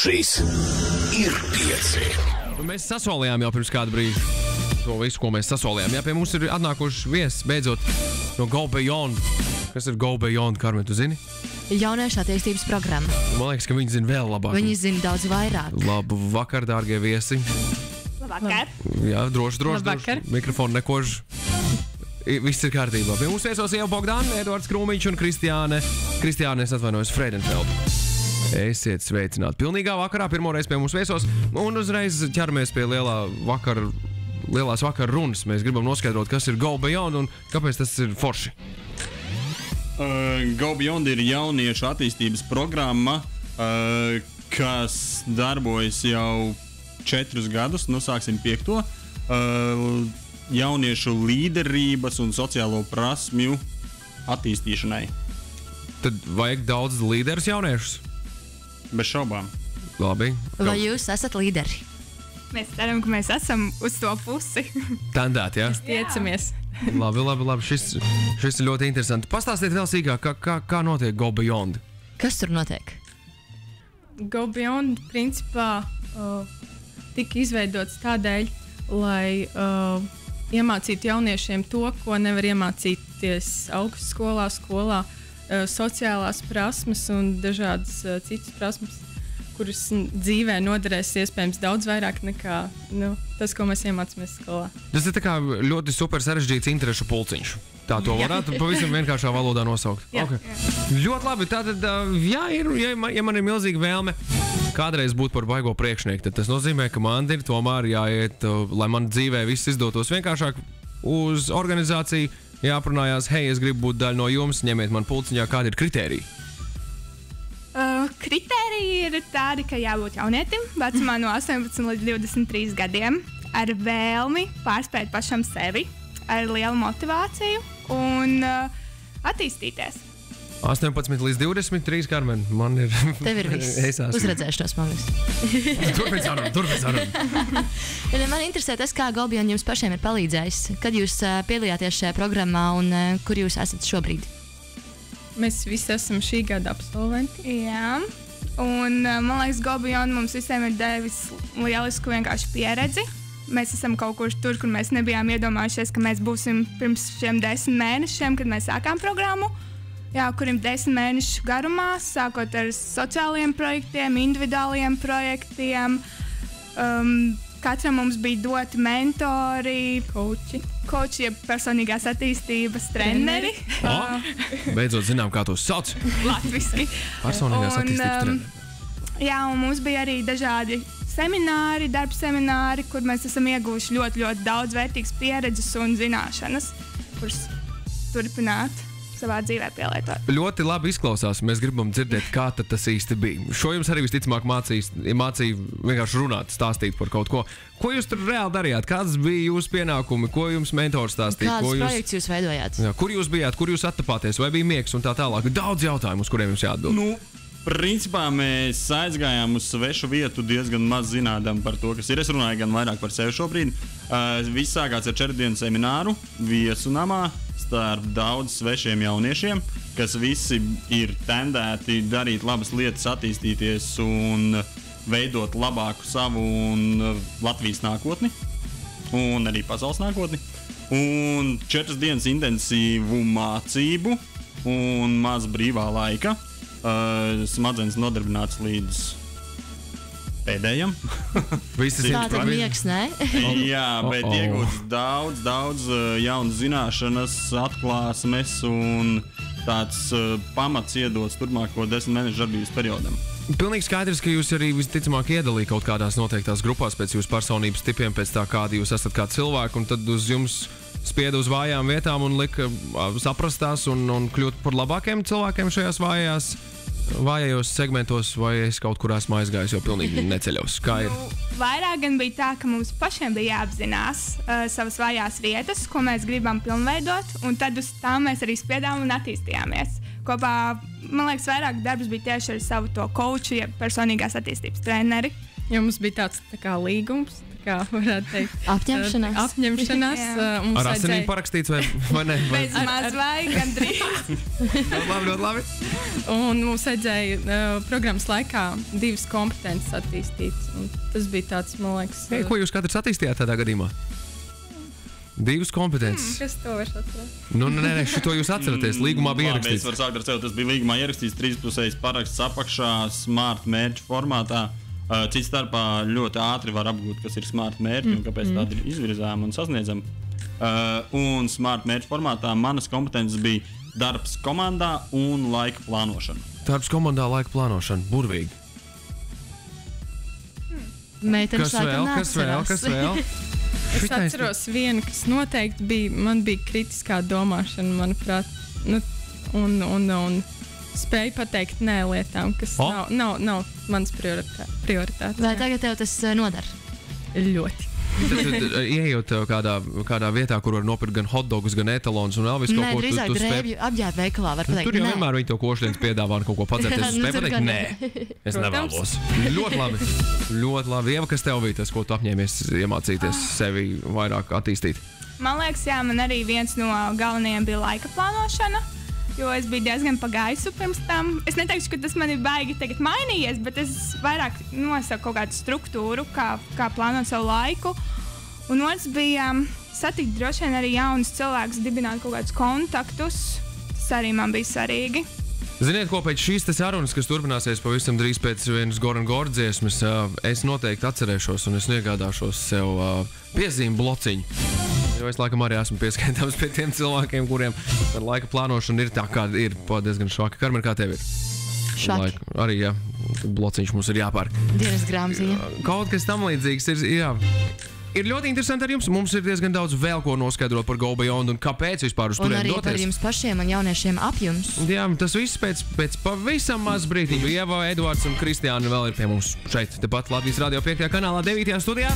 Šis ir pieci. Mēs sasolījām jau pirms kāda brīža to visu, ko mēs sasolījām. Jā, pie mums ir atnākuši viesi beidzot no Go Beyond. Kas ir Go Beyond, Karmen, tu zini? Jauniešu attīstības programma. Man liekas, ka viņi zina vēl labāk. Viņi zina daudz vairāk. Labu vakar, dārgie viesi. Labvakar. Jā, droši, droši. Droši. Mikrofonu nekož. Viss ir kārtībā. Pie mums viesos jau Bogdāna, Edvards Krūmiņš un Kristiāne. Kristiāne, es atvainojos, Freidenfeld. Esiet sveicināti. Pilnīgā vakarā pirmoreiz pie mums viesos, un uzreiz ķeramies pie lielā vakara, lielās vakara runas. Mēs gribam noskaidrot, kas ir Go Beyond un kāpēc tas ir forši. Uh, Go Beyond ir jauniešu attīstības programma, uh, kas darbojas jau četrus gadus, nu sāksim piekto. Uh, jauniešu līderības un sociālo prasmju attīstīšanai. Tad vajag daudz līderus jauniešus. Bez šaubām. Labi. Vai jūs esat līderi? Mēs ceram, ka mēs esam uz to pusi. Tendēt, jā. Tiecamies. labi, labi, labi. Šis, šis ir ļoti interesants. Pastāstiet vēl sīkāk, kā, kā, kā notiek Go Beyond. Kas tur notiek? Go Beyond principā uh, tika izveidots tādēļ, lai uh, iemācītu jauniešiem to, ko nevar iemācīties augstskolā, skolā, uh, sociālās prasmes un dažādas uh, citas prasmes, kuras dzīvē noderēs iespējams daudz vairāk nekā nu, tas, ko mēs iemācāmies skolā. Tas ir ļoti super sarežģīts interešu pulciņš. Tā to Jā. varētu pavisam vienkāršā valodā nosaukt. Jā, okay. Ļoti labi. Tātad, ā, jā, ir, ja, man, ja man ir milzīga vēlme kādreiz būt par baigo priekšnieku, tad tas nozīmē, ka man ir tomēr jāiet, lai man dzīvē viss izdotos vienkāršāk, uz organizāciju jāprunājās, hei, es gribu būt daļa no jums, ņemiet man pulciņā, kādi ir kriteriji. Uh, Kritēriji ir tādi, ka jābūt jaunietim, vecumā no 18 līdz 23 gadiem, ar vēlmi pārspēt pašam sevi, ar lielu motivāciju un uh, attīstīties. 18 līdz 23, Karmen, man ir. Tev ir viss. es esmu. Uzredzēšanos, man viss. Turpiniet sarunu, turpiniet sarunu. Man interesē tas, kā Golbjorn jums pašiem ir palīdzējis. Kad jūs uh, piedalījāties šajā programmā un uh, kur jūs esat šobrīd? Mēs visi esam šī gada absolventi. Jā. Un, uh, man liekas, Gobijons mums visiem ir devis lielisku vienkārši pieredzi. Mēs esam kaut kur tur, kur mēs nebijām iedomājušies, ka mēs būsim pirms šiem desmit mēnešiem, kad mēs sākām programmu. Jā, kuriem desmit mēnešu garumā, sākot ar sociālajiem projektiem, individuāliem projektiem. Um, katram mums bija doti mentori, koči, koči jeb personīgās attīstības treneri. O, beidzot, zinām, kā to sauc. Latvijasiski. Personīgās attīstības um, treneri. Jā, un mums bija arī dažādi semināri, darba semināri, kur mēs esam ieguvuši ļoti, ļoti daudz vērtīgas pieredzes un zināšanas, kuras turpināt savā dzīvē pielietot. Ļoti labi izklausās. Mēs gribam dzirdēt, kā tas īsti bija. Šo jums arī visticamāk mācīs, mācīja vienkārši runāt, stāstīt par kaut ko. Ko jūs tur reāli darījāt? Kāds bija jūsu pienākumi, ko jums mentors stāstīja? Kādus ko jūs... projektus jūs veidojāt? jā, kur jūs bijāt, kur jūs attapāties, vai bija miegs un tā tālāk? Daudz jautājumu, uz kuriem jums jāatbild. Nu, Principā mēs aizgājām uz svešu vietu diezgan maz zinām par to, kas ir. Es runāju gan vairāk par sevi šobrīd. Uh, viss sākās ar četru dienu semināru viesu namā starp daudz svešiem jauniešiem, kas visi ir tendēti darīt labas lietas, attīstīties un veidot labāku savu un uh, Latvijas nākotni un arī pasaules nākotni. Un četras dienas intensīvu mācību un maz brīvā laika. Uh, smadzenes nodarbināts līdz pēdējam. Visas Tā tad miegs, nē? Jā, bet Oh, oh. iegūts daudz, daudz uh, jaunas zināšanas, atklāsmes un tāds uh, pamats iedots turpmāko desmit mēnešu darbības periodam. Pilnīgi skaidrs, ka jūs arī visticamāk iedalījāt kaut kādās noteiktās grupās pēc jūsu personības tipiem, pēc tā, kādi jūs esat kā cilvēki, un tad uz jums spieda uz vājām vietām un lika ā, saprast tās un, un kļūt par labākiem cilvēkiem šajās vājās, vājajos segmentos, vai es kaut kur esmu aizgājis, jo pilnīgi neceļos. Kā ir? Nu, vairāk gan bija tā, ka mums pašiem bija jāapzinās uh, savas vājās vietas, ko mēs gribam pilnveidot, un tad uz tām mēs arī spiedām un attīstījāmies. Kopā, man liekas, vairāk darbs bija tieši ar savu to koču, jeb personīgās attīstības treneri. Jo mums bija tāds tā kā līgums, kā varētu teikt. Apņemšanās. Apņemšanās. Mums Ar asinīm vajadzēja- parakstīts vai, vai ne? Vai... Bez maz vai gandrīz. Ļoti labi, ļoti labi. Un mums vajadzēja uh, programmas laikā divas kompetences attīstīt. un Tas bija tāds, man liekas, Hey, ko jūs katrs attīstījāt tādā gadījumā? Divas kompetences. kas to var atrast. Nu, nē, nē, šito jūs atceraties. Līgumā bija Labi, Es ierakstīts. varu sākt ar sevi. Tas bija līgumā ierakstīts trīspusējs paraksts apakšā, smart mērķu formātā. Uh, Cits starpā ļoti ātri var apgūt, kas ir smart mērķi un kāpēc tādi ir izvirzāmi un sasniedzami. Uh, un smart mērķu formātā manas kompetences bija darbs komandā un laika plānošana. Darbs komandā, laika plānošana, burvīgi. Meitenes Kas vēl? Kas vēl? Kas vēl? Es atceros vienu, kas noteikti bija, man bija kritiskā domāšana, manuprāt, nu, un, un, un spēja pateikt nē lietām, kas oh. nav, nav, nav mans prioritā, prioritāte. Vai tagad tev tas eh, noder? Ļoti. Iejot uh, kādā, kādā vietā, kur var nopirkt gan hotdogus, gan etalons un vēl visu Nē, kaut ko drīzāk spēj- drēbju apģērbu veikalā var Nu, pateikt. tur jau nē. vienmēr viņi to košļiņu piedāvā un kaut ko padzerties. Es Nu, tur gan nē, es Protams. nevēlos. Ļoti labi. Ļoti labi. Ieva, kas tev bija tas, ko tu apņēmies iemācīties sevi vairāk attīstīt? Man liekas, jā, man arī viens no galvenajiem bija laika plānošana. Jo es biju diezgan pagaisu pirms tam. Es neteikšu, ka tas man ir baigi tagad mainījies, bet es vairāk nosaku kaut kādu struktūru, kā, kā plānot savu laiku. Un otrs bija um, satikt droši vien arī jaunus cilvēkus, dibināt kaut kādus kontaktus. Tas arī man bija svarīgi. Ziniet, ko pēc šīs sarunas, kas turpināsies pavisam drīz pēc vienas Goran Gordziesmas, ā, es noteikti atcerēšos un es iegādāšos sev ā, piezīmju blociņu. Jo es laikam arī esmu pieskaitāms pie tiem cilvēkiem, kuriem ar laika plānošanu ir tā, kā ir pa diezgan švaka. Karmen, kā tev ir? Laika- Arī, jā, blociņš mums ir jāpērk. Dienas grāmatiņa. Kaut kas tam līdzīgs ir. Jā. Ir ļoti interesanti ar jums. Mums ir diezgan daudz vēl ko noskaidrot par Go Beyond un kāpēc vispār uz turieni arī par doties. jums pašiem un jauniešiem ap jums. Jā, tas viss pēc, pēc pavisam maz brīdiņa. Ieva, Edvards un Kristiāna vēl ir pie mums šeit, tepat Latvijas Rādio 5. kanālā, 9. studijā.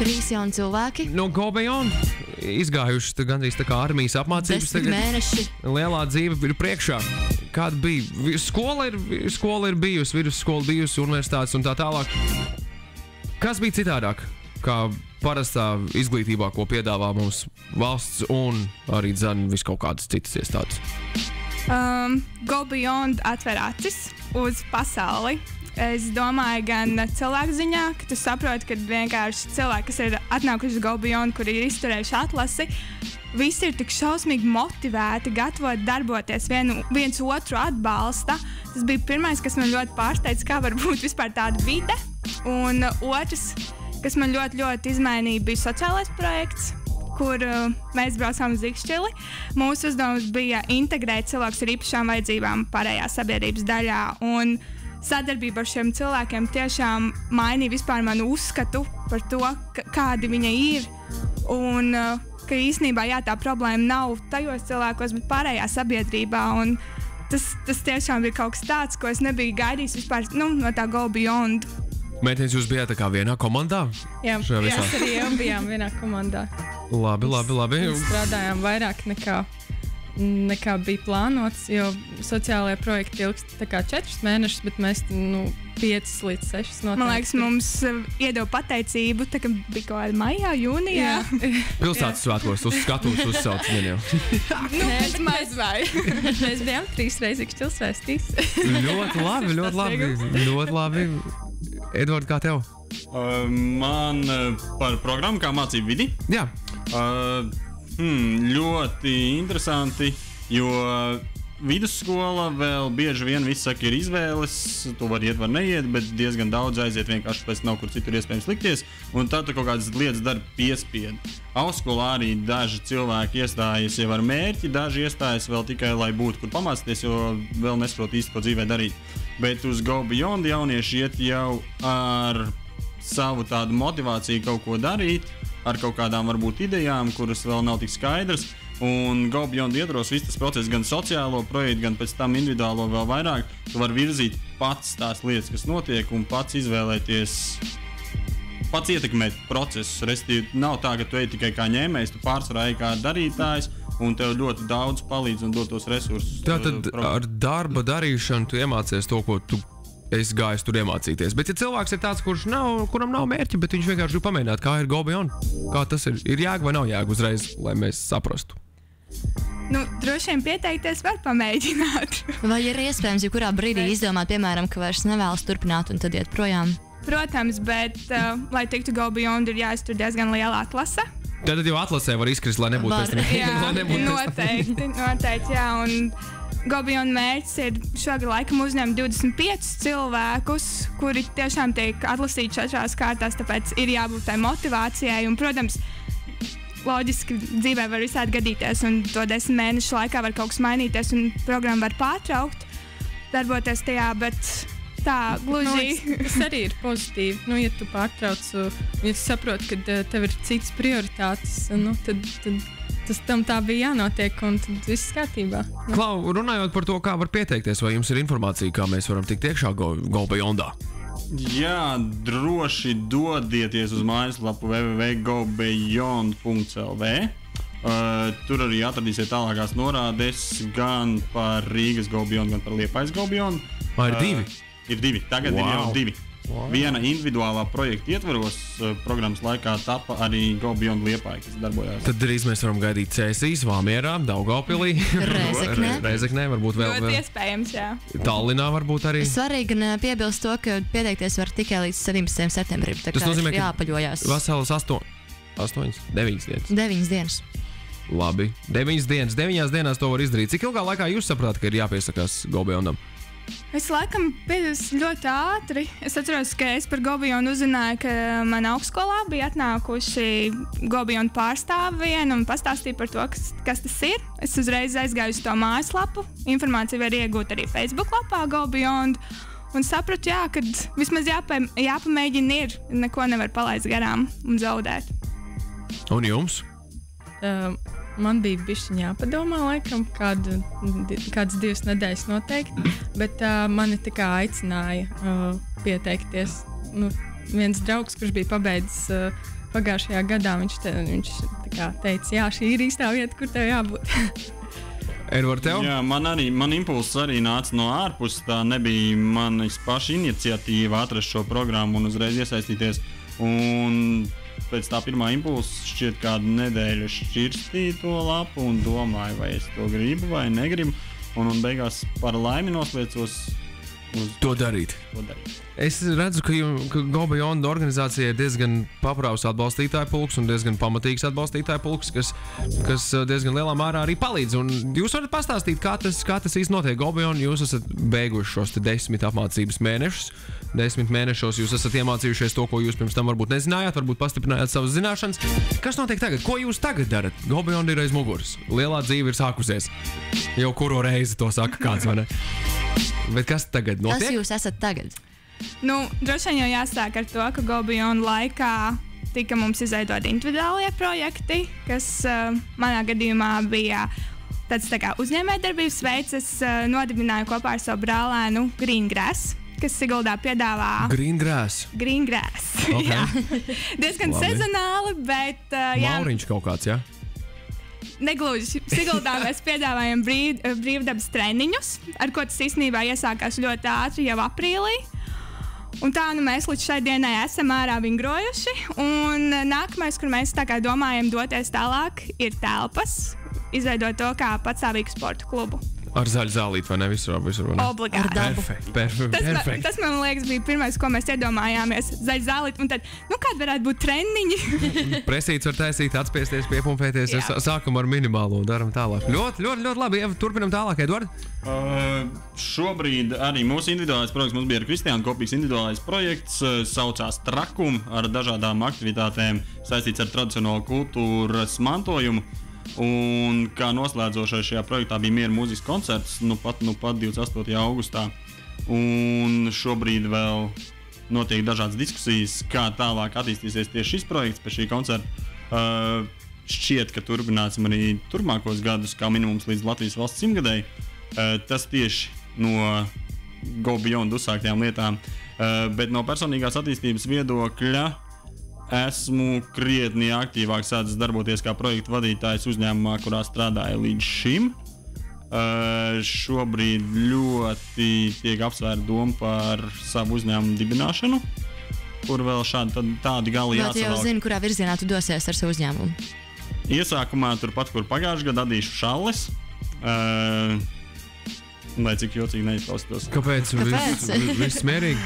Trīs jauni cilvēki, No Go Beyond izgājuši gandrīz tā kā armijas apmācības. desmit mēneši. Lielā dzīve ir priekšā. Kāda bija? Skola ir, skola ir bijusi, vidusskola bijusi, universitātes un tā tālāk. Kas bija citādāk? Kā parastā izglītībā, ko piedāvā mums valsts un arī dzēna vis kaut kādas citas iestādes. Um, Go Beyond atver acis uz pasauli. Es domāju, gan cilvēku ziņā, ka tu saproti, ka vienkārši cilvēki, kas ir atnākuši uz Beyond, kur ir izturējuši atlasi, visi ir tik šausmīgi motivēti, gatavoti darboties, vienu, viens otru atbalsta. Tas bija pirmais, kas man ļoti pārsteidza, kā var būt vispār tāda vide. Un uh, otrs, kas man ļoti, ļoti izmainīja, bija sociālais projekts kur uh, mēs braucām uz Ikšķili. Mūsu uzdevums bija integrēt cilvēkus ar īpašām vajadzībām pārējā sabiedrības daļā. Un sadarbība ar šiem cilvēkiem tiešām mainīja vispār manu uzskatu par to, kādi viņi ir. Un, uh, ka īsnībā jā, tā problēma nav tajos cilvēkos, bet pārējā sabiedrībā. Un Tas, tas tiešām bija kaut kas tāds, ko es nebiju gaidījis vispār nu, no tā Go Beyond. Mēģinājums, jūs bijāt vienā komandā? Jā, mēs arī bijām vienā komandā. Labi, labi, labi. Mēs strādājām vairāk nekā, nekā bija plānots, jo sociālajie projekti ilgst četrus mēnešus, bet mēs nu, 5 līdz 6 noteikti. Man liekas, mums uh, iedeva pateicību, tā, ka bija kaut kāda maijā, jūnijā. Pilsētas svētkos uz skatuves uzsauc viņu. nu, pēc maz vai. mēs bijām trīs reizes ikšķils vēstīs. ļoti labi, ļoti labi. Ļoti labi. Edvard, kā tev? Uh, man uh, par programmu, kā mācību vidi, Jā, Uh, hmm, ļoti interesanti, jo vidusskola vēl bieži vien saka, ir izvēles. Tu vari iet, var neiet, bet diezgan daudz aiziet vienkārši pēc nav kur citur iespējams likties. Un tad tu kaut kādas lietas dari piespiedu. Augstskolā arī daži cilvēki iestājas jau ar mērķi, daži iestājas vēl tikai, lai būtu kur pamācīties, jo vēl nesaprot īsti, ko dzīvē darīt. Bet uz Go Beyond jaunieši iet jau ar savu tādu motivāciju kaut ko darīt, ar kaut kādām varbūt idejām, kuras vēl nav tik skaidras. Un GoBeyond ietvaros viss tas process, gan sociālo projektu, gan pēc tam individuālo vēl vairāk. Tu vari virzīt pats tās lietas, kas notiek, un pats izvēlēties, pats ietekmēt procesus. Restīvi, nav tā, ka tu ej tikai kā ņēmējs, tu pārsvarā ej kā darītājs, un tev ļoti daudz palīdz un dod tos resursus. tā tad pro- ar darba darīšanu tu iemācies to, ko tu es gāju tur iemācīties. Bet, ja cilvēks ir tāds, kurš nav, kuram nav mērķa, bet viņš vienkārši grib pamēģināt, kā ir Gobion, kā tas ir, ir jēga vai nav jēga uzreiz, lai mēs saprastu. Nu, droši vien pieteikties var pamēģināt. Vai ir iespējams, ja kurā brīdī izdomāt, piemēram, ka vairs nevēlas turpināt un tad iet projām? Protams, bet, uh, lai tiktu go beyond, ir jāiztur diezgan liela atlase. Tad jau atlasē var izkrist, lai nebūtu pēc tam. noteikti. noteikti jā, un Gobijona mērķis ir šogad laikam uzņemt 25 cilvēkus, kuri tiešām tiek atlasīti četrās kārtās, tāpēc ir jābūt tai motivācijai. Un, protams, loģiski dzīvē var visādi gadīties, un to desmit mēnešu laikā var kaut kas mainīties, un programma var pārtraukt, darboties tajā, tā Nu, gluži. tas arī ir pozitīvi. Nu, ja tu pārtrauc, ja tu saproti, ka uh, tev ir citas prioritātes, nu, tad, tad tas tam tā bija jānotiek, un tad viss kārtībā. Klau, runājot par to, kā var pieteikties, vai jums ir informācija, kā mēs varam tikt iekšā Go- Gobiondā? Jā, droši dodieties uz mājaslapu www.gobeyond.lv. Uh, tur arī atradīsiet tālākās norādes gan par Rīgas Gobionu, gan par Liepais Gobionu. Vai ir divi? Ir divi. Tagad wow. ir jau divi. Wow. Viena individuālā projekta ietvaros uh, programmas laikā tapa arī Gobionu Liepai, kas darbojās. Tad drīz mēs varam gaidīt Cēsīs, Vāmierā, Daugopilī, Reizeknē. Reizeknē, varbūt vēl, Ļoti iespējams, jā. Tallinā varbūt arī. Svarīgi gan ā, piebilst to, ka pieteikties var tikai līdz 17. septembrim. Tā Tas nozīmē, ka jāpaļojas. Veselas 8, 8, 9 dienas. 9 dienas. Labi, 9 dienas. 9 dienās to var izdarīt. Cik ilgā laikā jūs saprotat, ka ir jāpiesakās Gobionam? Es laikam pieņēmu ļoti ātri. Es atceros, ka es par Gobijonu uzzināju, ka manā augstskolā bija atnākuši Gobijonu pārstāvi viena un pastāstīja par to, kas, kas tas ir. Es uzreiz aizgāju uz to mājaslapu. Informāciju var iegūt arī Facebook lapā Gobijonu. Un sapratu, jā, ka vismaz jāpa, jāpamēģina ir. Neko nevar palaist garām un zaudēt. Un jums? uh, man bija bijis jāpadomā, laikam, kādu, kādas divas nedēļas noteikti. Bet uh, mani tā kā aicināja uh, pieteikties. Nu, viens draugs, kurš bija pabeidzis uh, pagājušajā gadā, viņš, te, viņš tā kā teica, jā, šī ir īstā vieta, kur tev jābūt. Edvards, tev? Jā, man arī man impulss arī nāca no ārpuses. Tā nebija manas paša iniciatīva atrast šo programmu un uzreiz iesaistīties. Un pēc tā pirmā impulsa šķiet, kādu nedēļu šķirstīju to lapu un domāju, vai es to gribu vai negribu. Un, un beigās par laimi noslēdzos To darīt. to darīt. Es redzu, ka, ka Gobionda organizācija ir diezgan paprāvs atbalstītāju pulks un diezgan pamatīgs atbalstītāju pulks, kas, kas uh, diezgan lielā mērā arī palīdz. Un jūs varat pastāstīt, kā tas, kā tas īstenībā notiek. Gobionda, jūs esat beiguši šos te desmit apmācības mēnešus. Desmit mēnešos jūs esat iemācījušies to, ko jūs pirms tam varbūt nezinājāt, varbūt pastiprinājāt savas zināšanas. Kas notiek tagad? Ko jūs tagad darat? Gobionda ir aiz muguras. Lielā dzīve ir sākusies. Jau kuru reizi to saka kāds, vai ne? Bet kas tagad Kas notiek? jūs esat tagad? Nu, droši vien jau jāsāk ar to, ka Gobijona laikā tika mums izveidoti individuālie projekti, kas uh, manā gadījumā bija tāds tā kā uzņēmējdarbības veids. Es uh, nodibināju kopā ar savu brālēnu Greengrass. Kas Siguldā piedāvā Greengrass. greengrass. Ok. Jā, diezgan Labi. sezonāli, bet uh, jā, Mauriņš kaut kāds, jā. Negluži. Siguldā mēs piedāvājam brīv, brīvdabas treniņus, ar ko tas īstenībā iesākās ļoti ātri, jau aprīlī. Un tā nu mēs līdz šai dienai esam ārā vingrojuši. Un eh, nākamais, kur mēs domājam doties tālāk, ir telpas. Izveidot to kā patstāvīgu sporta klubu. Ar zaļu zālīti, vai ne? Visur, visur. vai ne? Obligāti. Perfekti. Perfekti. Tas, man, perfekti. tas man liekas, bija pirmais, ko mēs iedomājāmies. Zaļa zālīte, un tad, nu, kāda varētu būt treniņi? Presīts var taisīt, atspiesties, piepumpēties. Sākam ar minimālo un darām tālāk. Ļoti, ļoti, ļoti labi. Eva, turpinam tālāk, Edvards. Uh, šobrīd arī mūsu individuālais projekts, mums bija ar Kristiānu kopīgs individuālais projekts, uh, saucās Trakum ar dažādām aktivitātēm saistīts ar tradicionālo kultūras mantojumu. Un kā noslēdzošais šajā projektā bija miera mūzikas koncerts, nu pat, nu pat 28. augustā. Un šobrīd vēl notiek dažādas diskusijas, kā tālāk attīstīsies tieši šis projekts pēc šī koncerta. Uh, šķiet, ka turpināsim arī turpmākos gadus, kā minimums līdz Latvijas valsts simtgadēji. Uh, tas tieši no Go Beyond uzsāktajām lietām. Uh, bet no personīgās attīstības viedokļa esmu krietni aktīvāk sācis darboties kā projektu vadītājs uzņēmumā, kurā strādāju līdz šim. Uh, šobrīd ļoti tiek apsvērta doma par savu uzņēmumu dibināšanu, kur vēl šādi tad- tādi gali Bet jau jāsavalk. zinu, kurā virzienā tu dosies ar savu uzņēmumu. Iesākumā turpat, kur pagājušajā gadā adīšu šalles. Uh, lai cik jocīgi neizklausītos. Kāpēc? Kāpēc? Viss, viss mierīgi.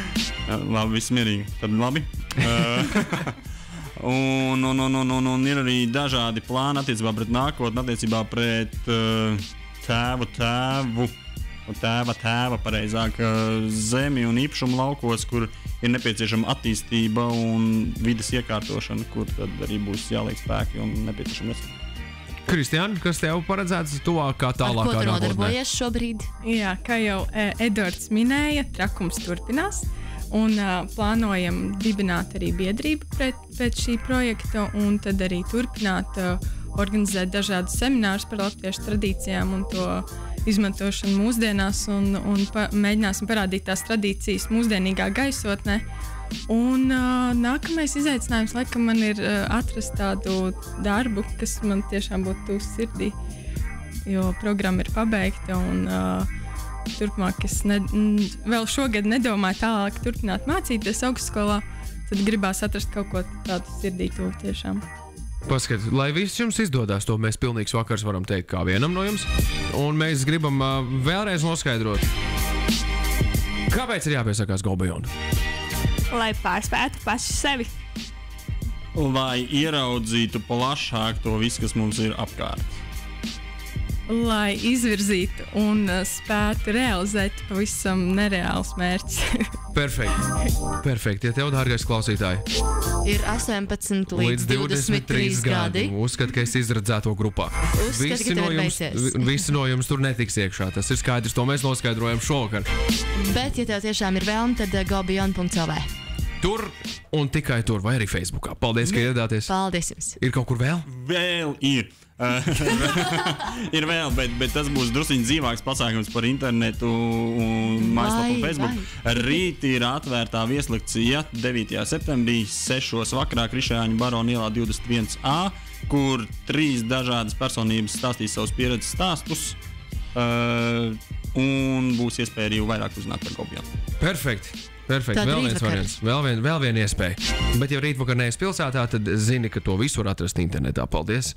Jā, labi, viss mierīgi. Tad labi. Uh, un, un, un, un, un, un ir arī dažādi plāni attiecībā pret nākotni, attiecībā pret uh, tēvu, tēvu, tēva, tēva, pareizāk, uh, zemi un īpašumu laukos, kur ir nepieciešama attīstība un vidas iekārtošana, kur tad arī būs jāliek spēki un nepieciešama resurs. Kristiāna, kas tev paredzēts tuvākā, Ar ko tālākā tu nākotnē? nodarbojies šobrīd? Jā, kā jau e, Edvards minēja, trakums turpinās. Un uh, plānojam dibināt arī biedrību pret, pēc šī projekta, un tad arī turpināt uh, organizēt dažādus seminārus par latviešu tradīcijām un to izmantošanu mūsdienās, un, un pa, mēģināsim parādīt tās tradīcijas mūsdienīgā gaisotnē. Un uh, nākamais izaicinājums, laikam, man ir uh, atrast tādu darbu, kas man tiešām būtu tuvs sirdī, jo programma ir pabeigta. Un, uh, Turpmāk, es ne, vēl šogad nedomāju tālāk, turpināt mācīties augstskolā. Tad gribās atrast kaut ko tādu sirdī tuvu tiešām. Paskatieties, lai viss jums izdodas, to mēs pilnīgs vakars varam teikt kā vienam no jums. Un mēs gribam uh, vēlreiz noskaidrot, kāpēc ir jāpiesakās Golbejonu. Lai pārspētu paši sevi. Lai ieraudzītu plašāk to visu, kas mums ir apkārt. Lai izvirzītu un uh, spētu realizēt pavisam nereāls mērķis. Perfekti. Perfekti. Ja tev, dārgais klausītāj, Ir 18 līdz, līdz 23 gadi. uzskat, ka es izredzēto grupā. Uzskati, ka Visi no, jums, visi no jums tur netiks iekšā. Tas ir skaidrs. To mēs noskaidrojam šovakar. Bet, ja tev tiešām ir vēlme, tad uh, gobijona.cl. Tur un tikai tur, vai arī Facebookā. Paldies, ka ieradāties. Paldies jums! Ir kaut kur vēl? Vēl ir. Uh, ir vēl, bet, bet tas būs druskuļi dzīvāks pasākums par internetu un mājaslapu Facebook. vai. Rīt ir atvērtā vieslekcija 9. septembrī, 6. vakarā Krišāņa Barona ielā 21a, kur trīs dažādas personības stāstīs savus pieredzes stāstus. Uh, un būs iespēja arī vairāk uzzināt par Gobjanu. Perfekti. Perfekti. Tad Vēl viens rītvakar. variants. Vēl, vien, vēl viena iespēja. Bet, ja rītvakarā neesat pilsētā, tad zini, ka to visu var atrast internetā. Paldies!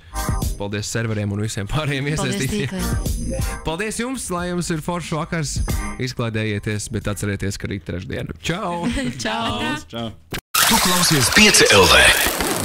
Paldies serveriem un visiem pārējiem iesaistītiem. Paldies jums, lai jums ir foršs vakars. Izklaidējieties, bet atcerieties, ka rīt trešdiena. Čau! Čau! Čau! Tu klausies 5 LV.